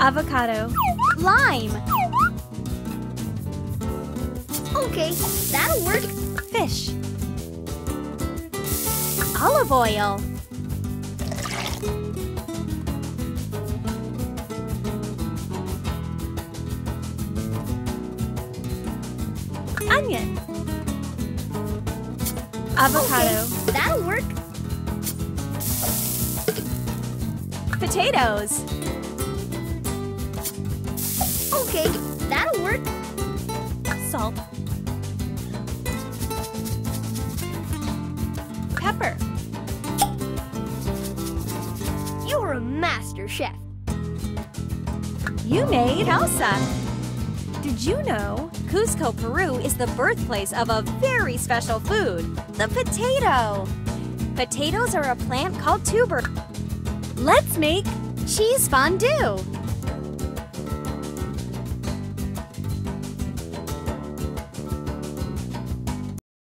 avocado, lime, Okay, that'll work. fish, olive oil, onion, avocado, Okay, that'll work. potatoes, Okay, that'll work. salt, pepper, You're a master chef. You made causa. Did you know Cusco, Peru is the birthplace of a very special food, the potato? Potatoes are a plant called tuber. Let's make cheese fondue.